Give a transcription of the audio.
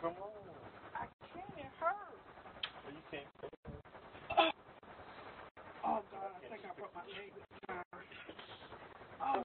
Come on.